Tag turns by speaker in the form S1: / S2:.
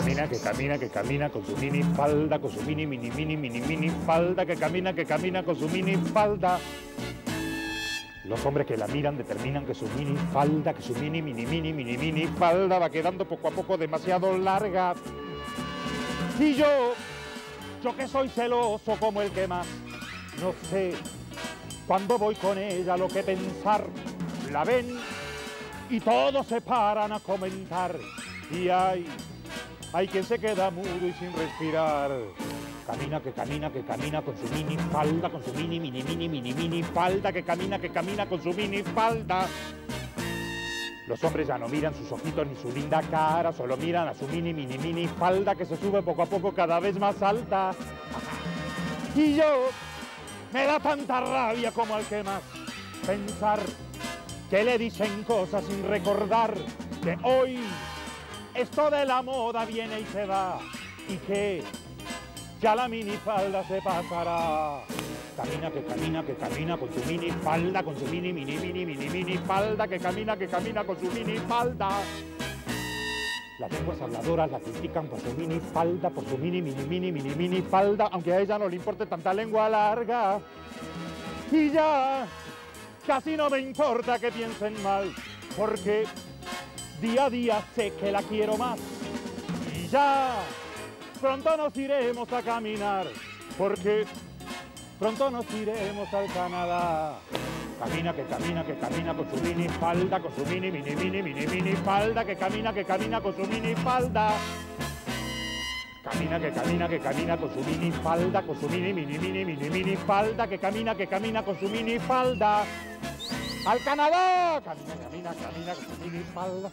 S1: camina, que camina, que camina con su mini falda, con su mini, mini, mini, mini, mini falda, que camina, que camina con su mini falda. Los hombres que la miran determinan que su mini falda, que su mini, mini, mini, mini, mini falda va quedando poco a poco demasiado larga. Y yo, yo que soy celoso como el que más, no sé cuando voy con ella lo que pensar, la ven y todos se paran a comentar. Y hay, hay quien se queda mudo y sin respirar. Camina, que camina, que camina con su mini falda, con su mini, mini, mini, mini, mini falda, que camina, que camina con su mini falda. Los hombres ya no miran sus ojitos ni su linda cara, solo miran a su mini, mini, mini falda que se sube poco a poco cada vez más alta. Y yo me da tanta rabia como al que más pensar que le dicen cosas sin recordar que hoy esto de la moda viene y se va y que ya la minifalda se pasará. Camina, que camina, que camina con su minifalda, con su mini, mini, mini, mini, mini falda, que camina, que camina con su minifalda. Las lenguas habladoras la critican por su minifalda, por su mini, mini, mini, mini, mini falda, aunque a ella no le importe tanta lengua larga. Y ya, casi no me importa que piensen mal, porque día a día sé que la quiero más. Y ya, pronto nos iremos a caminar, porque pronto nos iremos al Canadá. Camina, que camina, que camina con su mini falda, con su mini, mini, mini, mini, mini falda, que camina, que camina con su mini falda. Camina, que camina, que camina con su mini falda, con su mini, mini, mini, mini, mini falda, que camina, que camina con su mini falda. ¡Al Canadá! Camina, camina, camina con su mini falda.